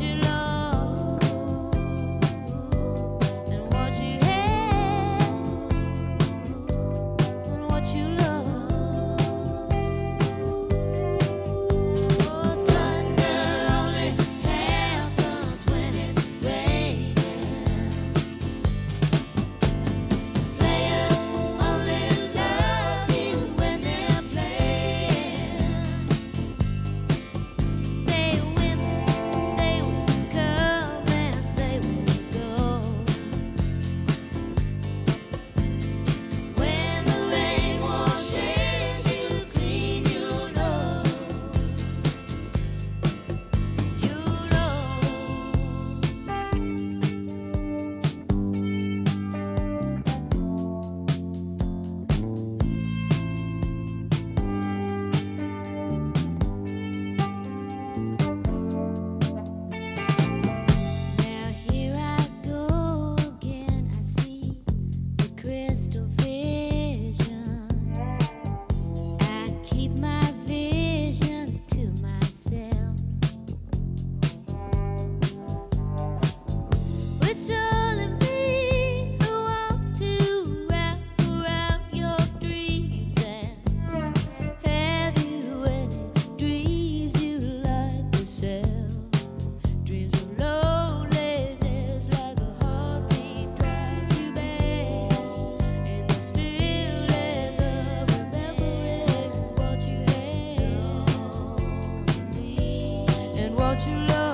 you 过去了。